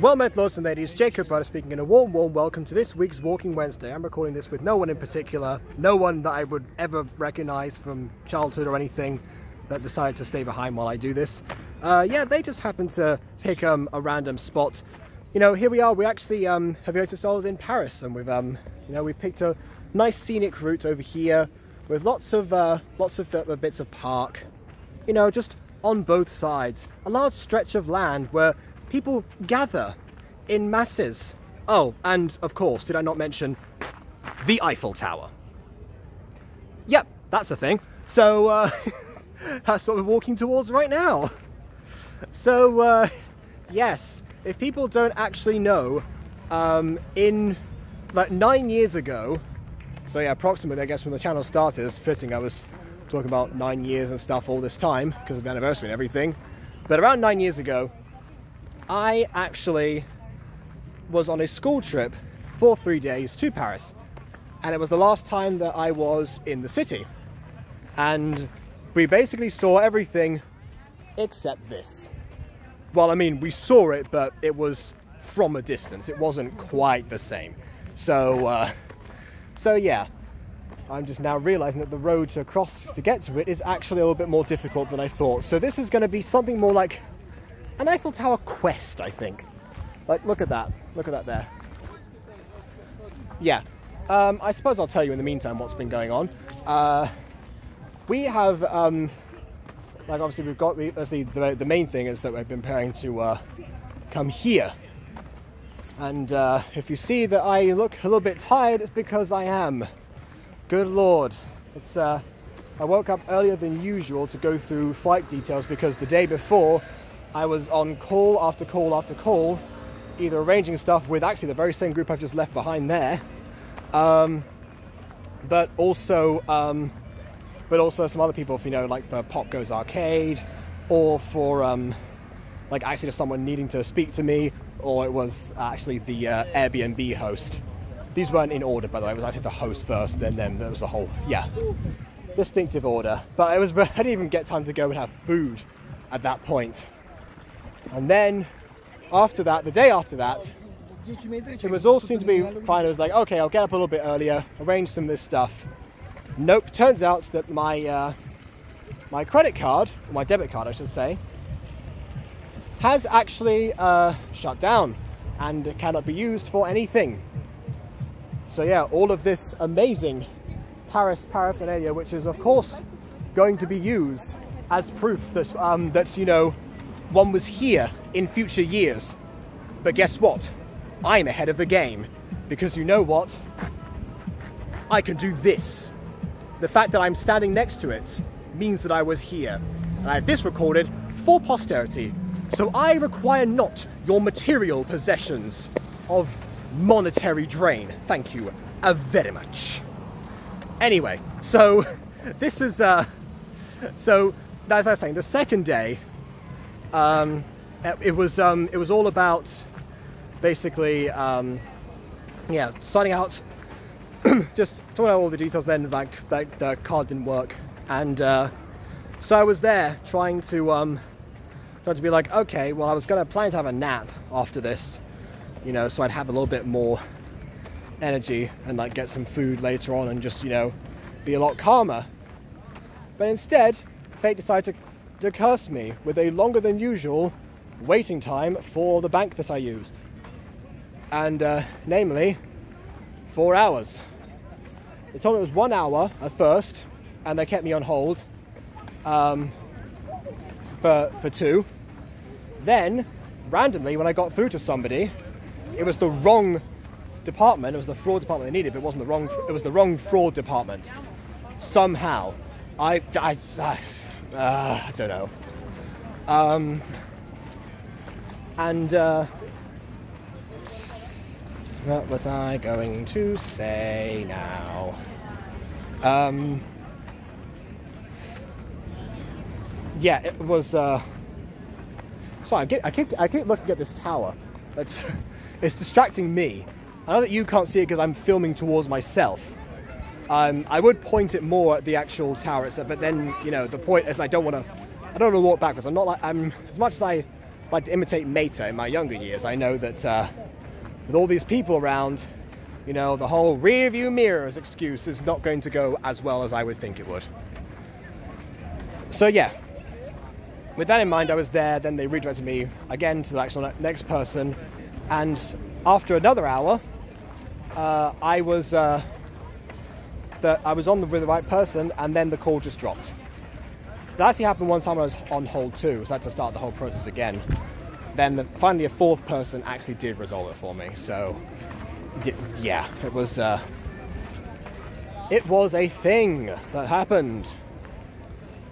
Well met lords and ladies, Jacob Butter speaking and a warm, warm welcome to this week's Walking Wednesday. I'm recording this with no one in particular, no one that I would ever recognise from childhood or anything that decided to stay behind while I do this. Uh, yeah, they just happened to pick um, a random spot. You know, here we are, we actually um, have noticed ourselves in Paris and we've, um, you know, we've picked a nice scenic route over here with lots of, uh, lots of uh, bits of park, you know, just on both sides. A large stretch of land where people gather in masses. Oh, and of course, did I not mention the Eiffel Tower? Yep, that's a thing. So uh, that's what we're walking towards right now. So uh, yes, if people don't actually know, um, in like nine years ago, so yeah, approximately I guess when the channel started, it's fitting I was talking about nine years and stuff all this time because of the anniversary and everything. But around nine years ago, I actually was on a school trip for three days to Paris. And it was the last time that I was in the city. And we basically saw everything except this. Well, I mean, we saw it, but it was from a distance. It wasn't quite the same. So, uh, so yeah, I'm just now realizing that the road to across to get to it is actually a little bit more difficult than I thought. So this is going to be something more like an Eiffel Tower quest, I think. Like, look at that. Look at that there. Yeah. Um, I suppose I'll tell you in the meantime what's been going on. Uh, we have, um, like, obviously we've got, we, the, the main thing is that we've been preparing to uh, come here. And uh, if you see that I look a little bit tired, it's because I am. Good lord. It's, uh, I woke up earlier than usual to go through flight details because the day before I was on call after call after call, either arranging stuff with actually the very same group I've just left behind there, um, but also um, but also some other people, if you know, like for Pop Goes Arcade, or for um, like actually just someone needing to speak to me, or it was actually the uh, Airbnb host. These weren't in order, by the way. It was actually the host first, then them. There was a whole yeah, distinctive order. But it was I didn't even get time to go and have food at that point. And then after that, the day after that, it was all seemed to be fine. I was like, okay, I'll get up a little bit earlier, arrange some of this stuff. Nope, turns out that my uh, my credit card, my debit card I should say, has actually uh, shut down and cannot be used for anything. So yeah, all of this amazing Paris paraphernalia, which is of course going to be used as proof that, um, that you know, one was here in future years. But guess what? I'm ahead of the game because you know what? I can do this. The fact that I'm standing next to it means that I was here. And I have this recorded for posterity. So I require not your material possessions of monetary drain. Thank you uh, very much. Anyway, so this is, uh, so as I was saying, the second day um, it was um, it was all about basically um, yeah starting out. Just talking about all the details then like, like the card didn't work. And uh, so I was there trying to um, trying to be like okay well I was gonna plan to have a nap after this you know so I'd have a little bit more energy and like get some food later on and just you know be a lot calmer. But instead fate decided to to curse me with a longer than usual waiting time for the bank that I use. And uh, namely, four hours. They told me it was one hour at first, and they kept me on hold um, for, for two. Then, randomly, when I got through to somebody, it was the wrong department. It was the fraud department they needed, but it wasn't the wrong. It was the wrong fraud department. Somehow, I, I, I uh, I don't know. Um, and uh, what was I going to say now? Um, yeah, it was. Uh, sorry, I keep, I keep I keep looking at this tower. That's it's distracting me. I know that you can't see it because I'm filming towards myself. Um, I would point it more at the actual tower itself, but then you know the point is I don't want to, I don't want to walk backwards. I'm not like I'm as much as I like to imitate Mater in my younger years. I know that uh, with all these people around, you know, the whole rear view mirrors excuse is not going to go as well as I would think it would. So yeah, with that in mind, I was there. Then they redirected me again to the actual next person, and after another hour, uh, I was uh, the, I was on the, with the right person, and then the call just dropped. That actually happened one time I was on hold too, so I had to start the whole process again. Then the, finally, a fourth person actually did resolve it for me. So yeah, it was uh, it was a thing that happened,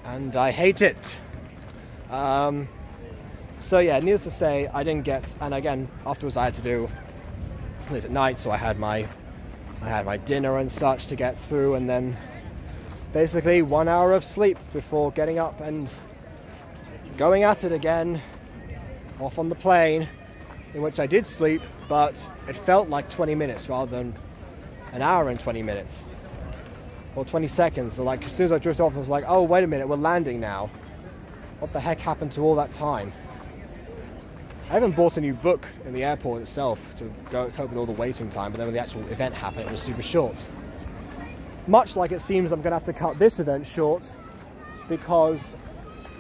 and I hate it. Um, so yeah, needless to say, I didn't get. And again, afterwards, I had to do this at night, so I had my I had my dinner and such to get through, and then basically one hour of sleep before getting up and going at it again off on the plane in which I did sleep, but it felt like 20 minutes rather than an hour and 20 minutes or 20 seconds. So like as soon as I drifted off, I was like, oh wait a minute, we're landing now. What the heck happened to all that time? I haven't bought a new book in the airport itself to go cope with all the waiting time, but then when the actual event happened, it was super short. Much like it seems I'm going to have to cut this event short because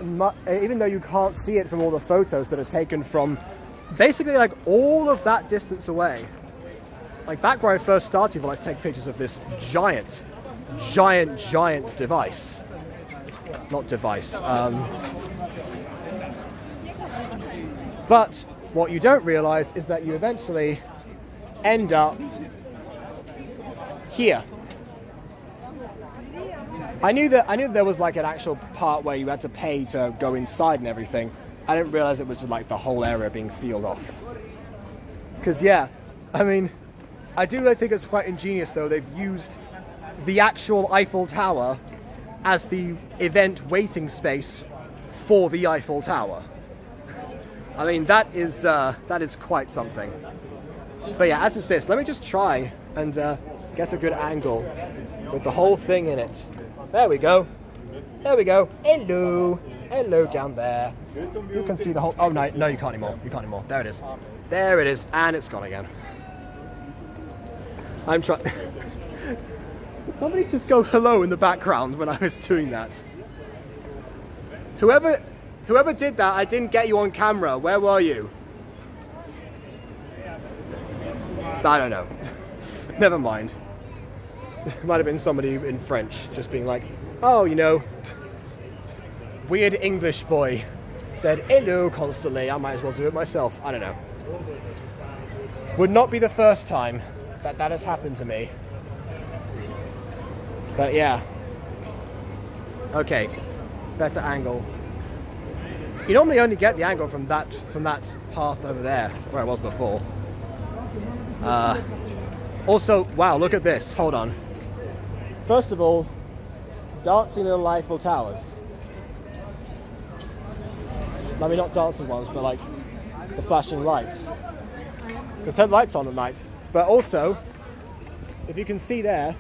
even though you can't see it from all the photos that are taken from basically like all of that distance away. Like back where I first started, I take pictures of this giant, giant, giant device. Not device. Um, but what you don't realize is that you eventually end up here. I knew that I knew there was like an actual part where you had to pay to go inside and everything, I didn't realize it was just like the whole area being sealed off. Because yeah, I mean, I do really think it's quite ingenious though. They've used the actual Eiffel Tower as the event waiting space for the Eiffel Tower. I mean, that is uh, that is quite something. But yeah, as is this, let me just try and uh, get a good angle with the whole thing in it. There we go. There we go. Hello. Hello down there. You can see the whole... Oh, no, no, you can't anymore. You can't anymore. There it is. There it is. And it's gone again. I'm trying... Somebody just go hello in the background when I was doing that. Whoever, whoever did that, I didn't get you on camera. Where were you? I don't know. Never mind. Might have been somebody in French just being like, oh, you know, weird English boy said hello constantly. I might as well do it myself. I don't know. Would not be the first time that that has happened to me. But yeah. Okay, better angle. You normally only get the angle from that from that path over there, where I was before. Uh, also, wow, look at this. Hold on. First of all, dancing in the Eiffel Towers. I mean, not dancing ones, but like the flashing lights. There's they lights on at night. But also, if you can see there,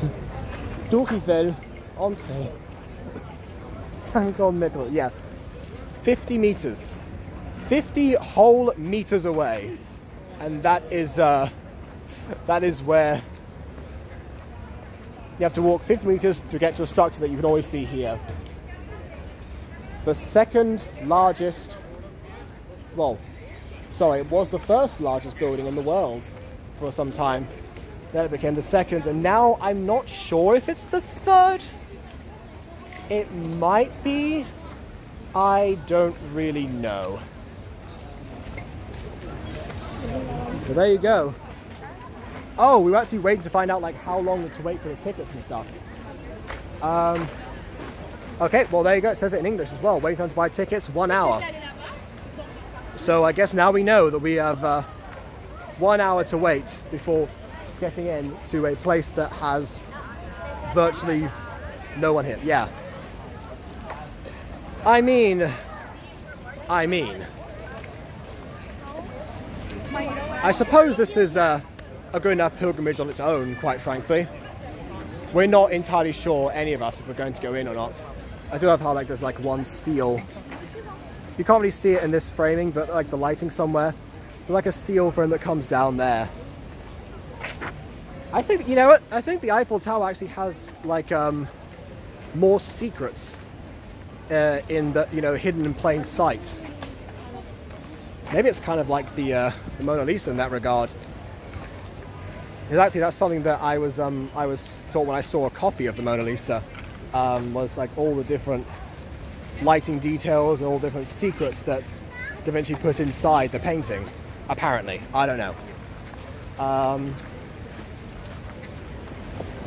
Tour Eiffel, 50 meters, yeah. 50 meters. 50 whole meters away. And that is, uh, that is where you have to walk 50 meters to get to a structure that you can always see here the second largest, well, sorry, it was the first largest building in the world for some time. Then it became the second, and now I'm not sure if it's the third. It might be. I don't really know. So there you go. Oh, we were actually waiting to find out like how long to wait for the tickets and stuff. Um, Okay, well there you go, it says it in English as well. Wait time to buy tickets, one hour. So I guess now we know that we have uh, one hour to wait before getting in to a place that has virtually no one here. Yeah. I mean, I mean. I suppose this is uh, a good enough pilgrimage on its own, quite frankly. We're not entirely sure, any of us, if we're going to go in or not. I do love how like there's like one steel. You can't really see it in this framing, but like the lighting somewhere, like a steel frame that comes down there. I think you know what? I think the Eiffel Tower actually has like um, more secrets uh, in the you know hidden in plain sight. Maybe it's kind of like the, uh, the Mona Lisa in that regard. And actually, that's something that I was um, I was taught when I saw a copy of the Mona Lisa. Um, was like all the different lighting details and all different secrets that Da Vinci put inside the painting. Apparently, I don't know. Um,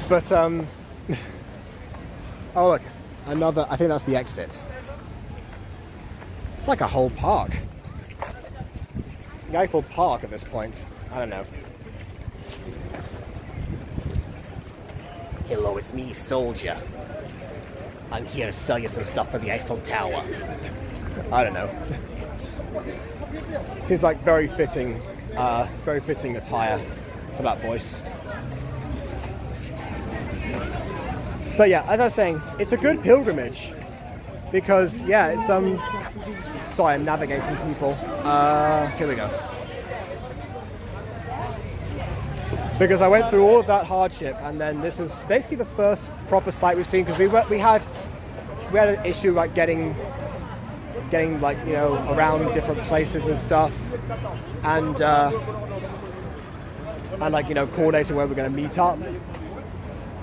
but um, oh look, another. I think that's the exit. It's like a whole park. The Eiffel Park at this point. I don't know. Hello, it's me, Soldier. I'm here to sell you some stuff for the Eiffel Tower. I don't know. Seems like very fitting, uh, very fitting attire for that voice. But yeah, as I was saying, it's a good pilgrimage because yeah, it's um. Sorry, I'm navigating people. Uh, here we go. Because I went through all of that hardship, and then this is basically the first proper site we've seen. Because we were, we had we had an issue like getting getting like you know around different places and stuff, and uh, and like you know coordinating where we're going to meet up.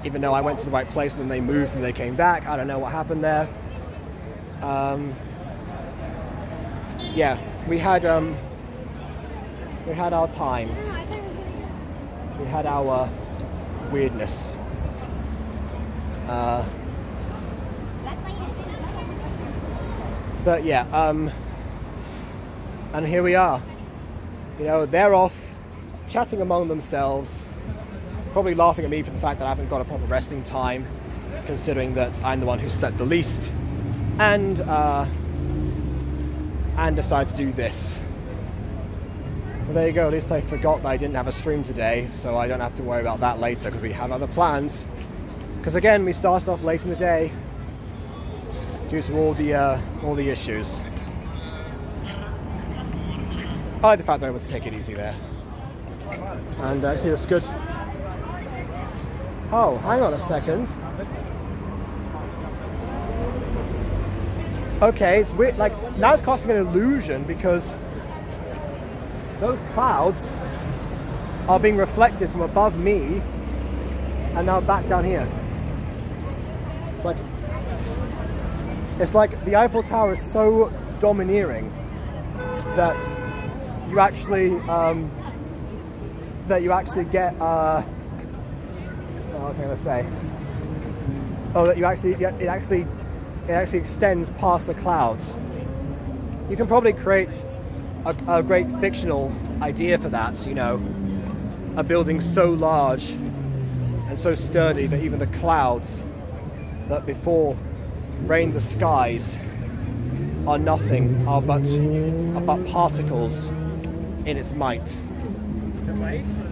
Even though I went to the right place and then they moved and they came back, I don't know what happened there. Um, yeah, we had um, we had our times. We had our weirdness. Uh, but yeah, um, and here we are. You know, they're off chatting among themselves, probably laughing at me for the fact that I haven't got a proper resting time, considering that I'm the one who slept the least, and uh, and decided to do this. Well, there you go, at least I forgot that I didn't have a stream today, so I don't have to worry about that later because we have other plans. Because again, we started off late in the day due to all the, uh, all the issues. I like the fact that I was able to take it easy there. And actually, that's good. Oh, hang on a second. Okay, it's weird. Like now, it's casting an illusion because those clouds are being reflected from above me and now back down here. It's like it's like the Eiffel Tower is so domineering that you actually um, that you actually get uh, what was I going to say? Oh, that you actually it actually it actually extends past the clouds. You can probably create a, a great fictional idea for that, you know, a building so large and so sturdy that even the clouds that before rained the skies are nothing, are but, are but particles in its might.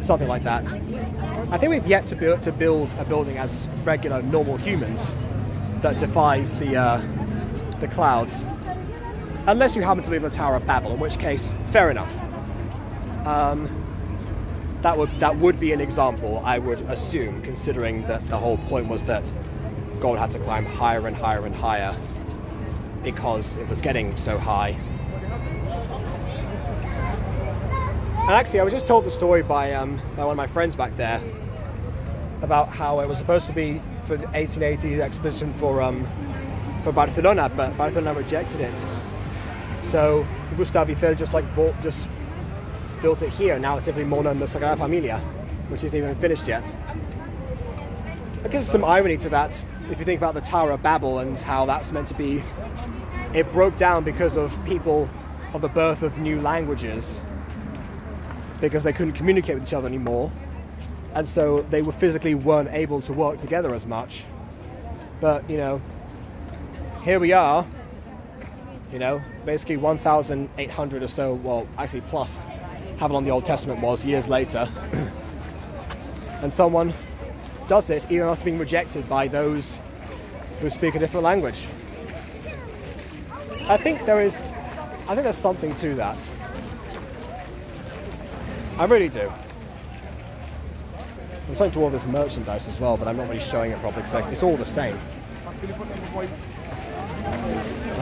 Something like that. I think we've yet to build, to build a building as regular, normal humans that defies the, uh, the clouds. Unless you happen to live in the Tower of Babel, in which case, fair enough. Um, that would that would be an example, I would assume, considering that the whole point was that God had to climb higher and higher and higher because it was getting so high. And actually, I was just told the story by, um, by one of my friends back there about how it was supposed to be for the 1880 expedition for um, for Barcelona, but Barcelona rejected it. So Gustave Eiffel just like bought, just built it here. Now it's simply Mona as the Sagrada Familia, which isn't even finished yet. I guess there's some irony to that if you think about the Tower of Babel and how that's meant to be. It broke down because of people of the birth of new languages because they couldn't communicate with each other anymore and so they were physically weren't able to work together as much but you know here we are you know, basically 1,800 or so, well, actually plus how long the Old Testament was years later. and someone does it even after being rejected by those who speak a different language. I think there is, I think there's something to that. I really do. I'm trying to all this merchandise as well, but I'm not really showing it properly because it's all the same. I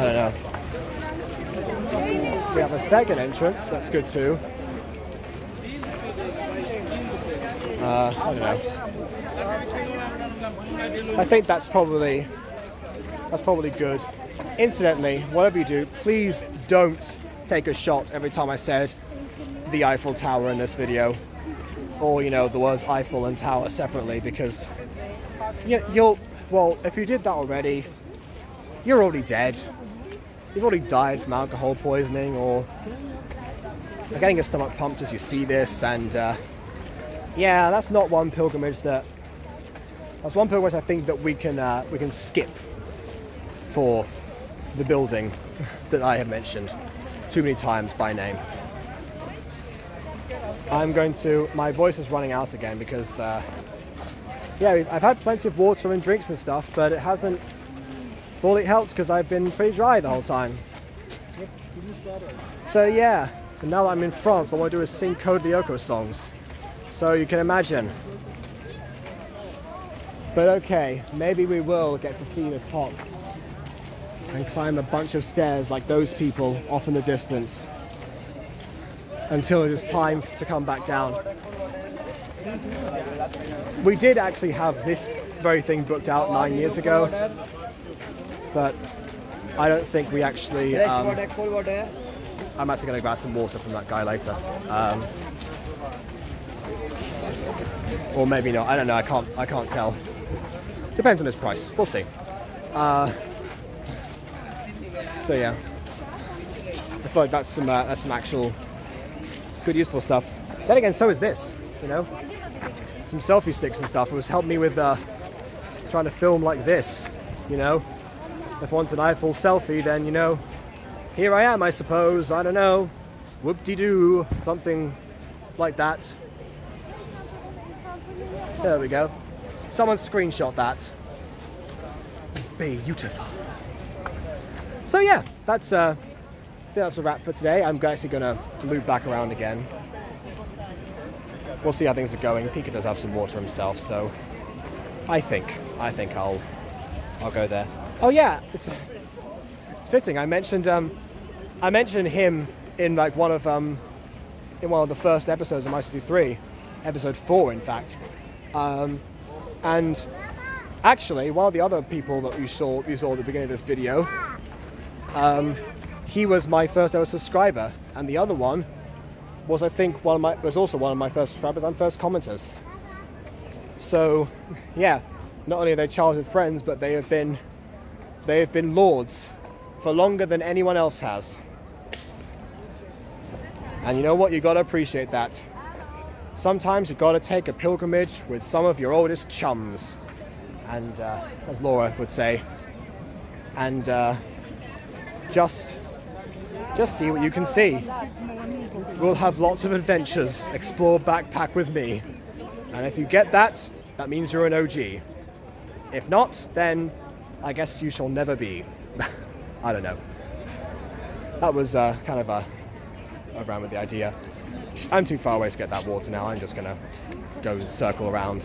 don't know. We have a second entrance, that's good too. Uh, I don't know. I think that's probably that's probably good. Incidentally, whatever you do, please don't take a shot every time I said the Eiffel Tower in this video, or you know the words Eiffel and Tower separately, because you, you'll well if you did that already, you're already dead. You've already died from alcohol poisoning or you're getting your stomach pumped as you see this, and uh, yeah, that's not one pilgrimage that. That's one pilgrimage I think that we can uh, we can skip for the building that I have mentioned too many times by name. I'm going to. My voice is running out again because, uh, yeah, I've had plenty of water and drinks and stuff, but it hasn't fully helped because I've been pretty dry the whole time. So yeah, and now that I'm in France, what I want to do is sing Code Lyoko songs. So you can imagine. But okay, maybe we will get to see the top and climb a bunch of stairs like those people off in the distance until it is time to come back down. We did actually have this very thing booked out nine years ago, but I don't think we actually. Um, I'm actually going to grab some water from that guy later. Um, or maybe not. I don't know. I can't. I can't tell. Depends on his price. We'll see. Uh, so yeah, I feel like that's some uh, that's some actual good useful stuff. Then again, so is this. You know, some selfie sticks and stuff. It was helping me with uh, trying to film like this. You know, if I want an Eiffel selfie, then you know, here I am. I suppose. I don't know. Whoop-de-doo, something like that. There we go. Someone screenshot that. Beautiful. So yeah, that's uh, that's a wrap for today. I'm actually gonna loop back around again. We'll see how things are going. Pika does have some water himself, so I think I think I'll I'll go there. Oh yeah, it's it's fitting. I mentioned um, I mentioned him in like one of um, in one of the first episodes of Mighty 3, episode four, in fact. Um, and actually, one of the other people that you saw you saw at the beginning of this video, um, he was my first ever subscriber, and the other one was I think one of my was also one of my first subscribers and first commenters. So, yeah, not only are they childhood friends, but they have been they have been lords for longer than anyone else has. And you know what? You gotta appreciate that. Sometimes you gotta take a pilgrimage with some of your oldest chums, and uh, as Laura would say, and uh, just just see what you can see. We'll have lots of adventures. Explore backpack with me, and if you get that, that means you're an OG. If not, then I guess you shall never be. I don't know. That was uh, kind of a, a ran with the idea. I'm too far away to get that water now. I'm just gonna go circle around.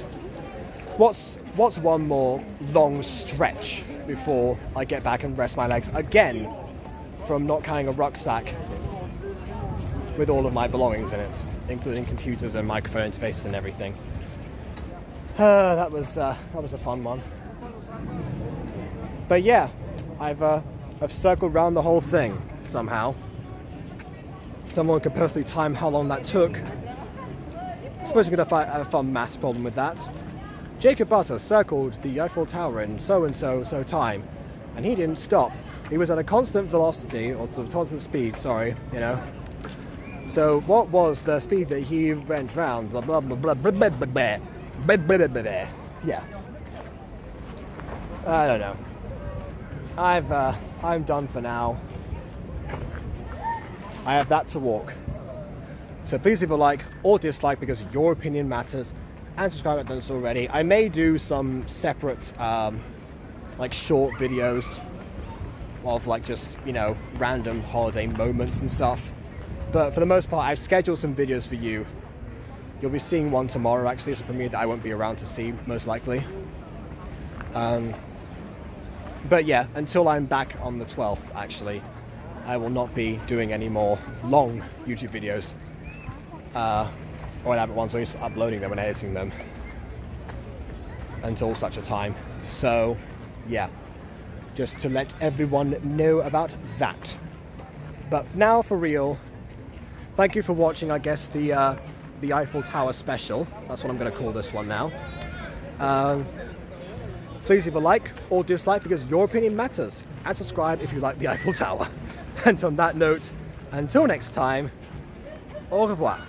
What's what's one more long stretch before I get back and rest my legs again from not carrying a rucksack with all of my belongings in it, including computers and microphone interfaces and everything. Uh, that was uh, that was a fun one. But yeah, I've uh, I've circled around the whole thing somehow. Someone could personally time how long that took. I suppose you could have a fun maths problem with that. Jacob Butter circled the Eiffel Tower in so and so so time, and he didn't stop. He was at a constant velocity, or constant speed, sorry, you know. So what was the speed that he went round? Blah blah blah blah blah blah blah blah blah blah blah blah. Yeah. I don't know. I've uh, I'm done for now. I have that to walk. So please leave a like or dislike because your opinion matters, and subscribe if you haven't already. I may do some separate, um, like short videos of like just you know random holiday moments and stuff. But for the most part, I've scheduled some videos for you. You'll be seeing one tomorrow. Actually, it's a premiere that I won't be around to see most likely. Um, but yeah, until I'm back on the 12th, actually, I will not be doing any more long YouTube videos. Uh, or it once I'm just uploading them and editing them until such a time. So, yeah, just to let everyone know about that. But now, for real, thank you for watching. I guess the uh, the Eiffel Tower special. That's what I'm going to call this one now. Um, please leave a like or dislike because your opinion matters, and subscribe if you like the Eiffel Tower. And on that note, until next time, au revoir.